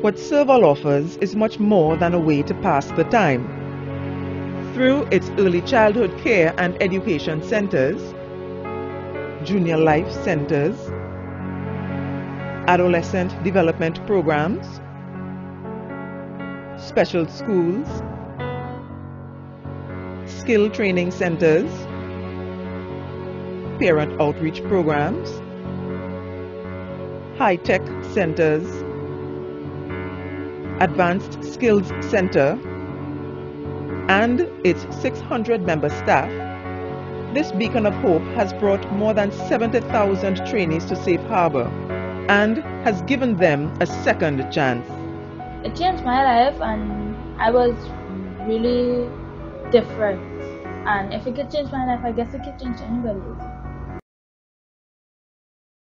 What Servol offers is much more than a way to pass the time. Through its early childhood care and education centers, junior life centers, adolescent development programs, special schools, skill training centers, parent outreach programs, high-tech centers, advanced skills center, and its 600 member staff, this beacon of hope has brought more than 70,000 trainees to Safe Harbor and has given them a second chance. It changed my life and I was really different. And if it could change my life, I guess it could change anybody's.